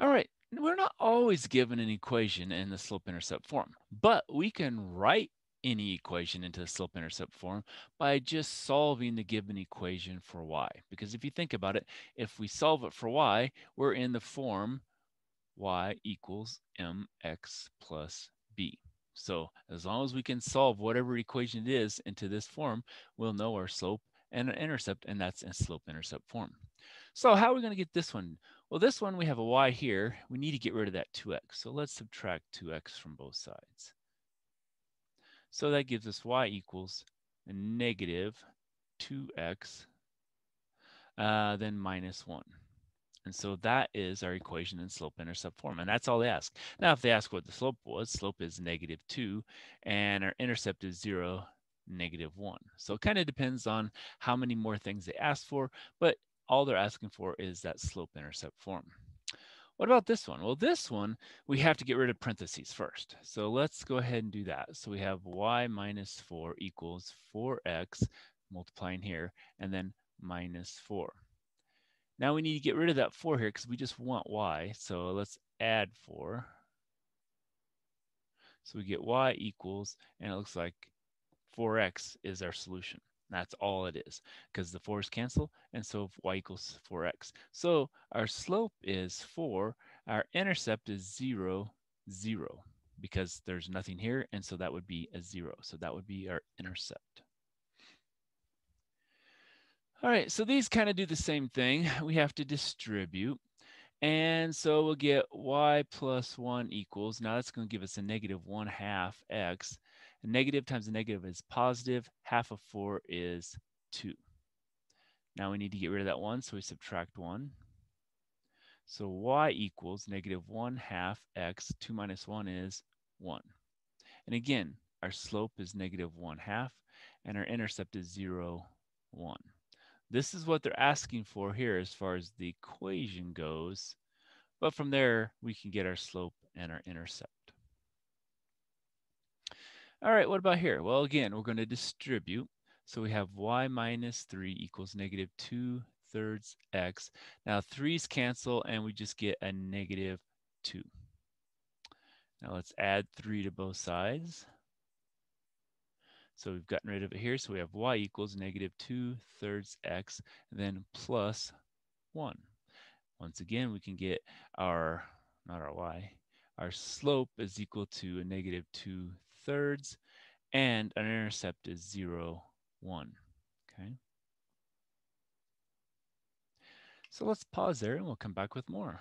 All right, we're not always given an equation in the slope-intercept form, but we can write any equation into the slope-intercept form by just solving the given equation for y. Because if you think about it, if we solve it for y, we're in the form y equals mx plus b. So as long as we can solve whatever equation it is into this form, we'll know our slope and an intercept, and that's in slope-intercept form. So how are we going to get this one? Well, this one, we have a y here. We need to get rid of that 2x. So let's subtract 2x from both sides. So that gives us y equals negative 2x, uh, then minus 1. And so that is our equation in slope-intercept form. And that's all they ask. Now, if they ask what the slope was, slope is negative 2, and our intercept is 0, negative 1. So it kind of depends on how many more things they ask for, but all they're asking for is that slope-intercept form. What about this one? Well, this one, we have to get rid of parentheses first. So let's go ahead and do that. So we have y minus 4 equals 4x multiplying here, and then minus 4. Now we need to get rid of that 4 here because we just want y. So let's add 4. So we get y equals, and it looks like 4x is our solution. That's all it is because the 4's cancel, and so y equals 4x. So our slope is 4. Our intercept is 0, 0 because there's nothing here, and so that would be a 0. So that would be our intercept. All right, so these kind of do the same thing. We have to distribute. And so we'll get y plus 1 equals, now that's going to give us a negative 1 half x. A negative times a negative is positive. Half of 4 is 2. Now we need to get rid of that 1, so we subtract 1. So y equals negative 1 half x. 2 minus 1 is 1. And again, our slope is negative 1 half, and our intercept is 0, 1. This is what they're asking for here as far as the equation goes. But from there, we can get our slope and our intercept. All right, what about here? Well, again, we're going to distribute. So we have y minus 3 equals negative 2 thirds x. Now 3's cancel, and we just get a negative 2. Now let's add 3 to both sides. So we've gotten rid of it here. So we have y equals negative 2 thirds x, then plus 1. Once again, we can get our, not our y, our slope is equal to a negative 2 thirds, and our intercept is 0, 1. Okay. So let's pause there and we'll come back with more.